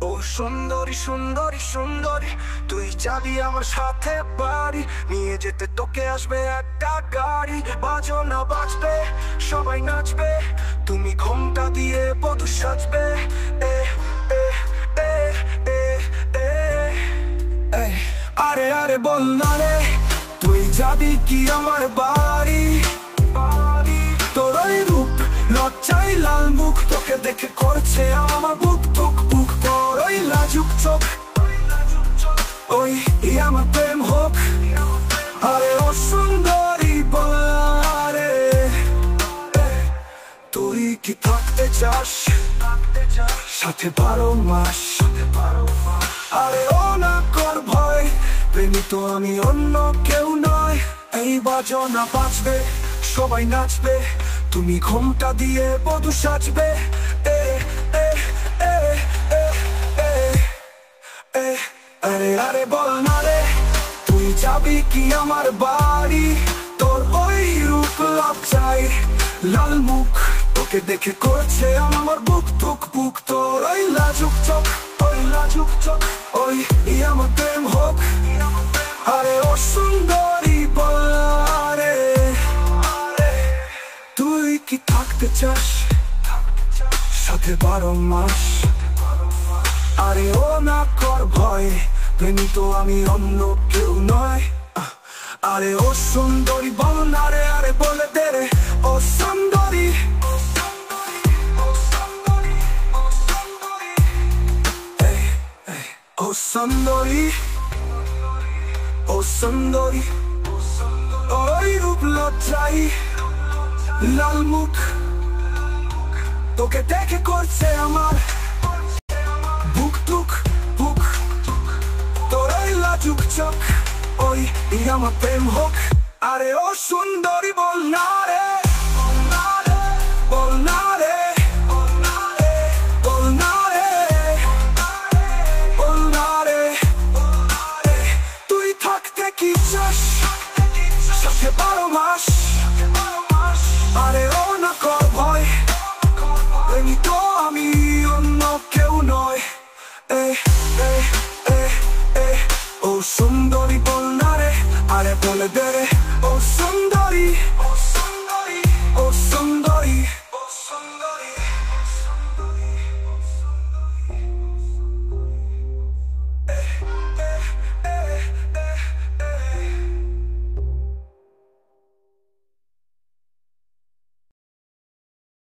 ও সুন্দরী সুন্দরী সুন্দরী, তুই যাবি আমার সাথে বাড়ি। নিয়ে যেতে তোকে আসবে একটা গাড়ি। বাজো না, বাজবে, সবাই নাচবে। তুমি ঘোমটা দিয়ে বধু সাজবে। এ। আরে আরে, বল না রে, তুই যাবি কি আমার বাড়ি? লজ্জাই লাল মুখ তোকে দেখে করছে আমার বুক টুক বুক তোর ওই লাজুক চোখ। ওই আমার প্রেম হোক। আরে ও সুন্দরী বলারে, তুই কি থাকতে চাস? সাথে বারো মাস। আরে ও না কর ভয় প্রেমী তো আমি অন্য কেউ নয়। এই বাজনা বাজবে, সবাই নাচবে তুমি ঘোমটা দিয়ে বধু সাজবে। আরে আরে বল না রে, তুই যাবি কি আমার বাড়ি? তোর ওই রূপ লজ্জায় লাল মুখ তোকে দেখে করছে আমার বুক টুক বুক তোর ওই লাজুক চোখ, ওই লাজুক চোখ, ওই আমার প্রেম হোক। আরে ও সুন্দরী চাস? সাথে বারো মাস। আরে ও না কর ভয়, প্রেমী তো আমি অন্য কেউ নয়। আরে ও সুন্দরী, বল না রে, আরে বলে দে রে। ও সুন্দরী। ও সুন্দরী। ও সুন্দরী। ওই রূপ লজ্জাই লাল মুখ। তোকে দেখে করছে আমার। বুক টুক, বুক তোরাই লাজুক চোখ, ওই আমার প্রেম হোক। আরে ও সুন্দরী বল না রে। the day